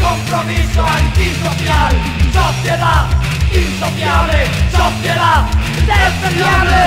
Compromiso antisocial, sociedad insociable, sociedad despreciable.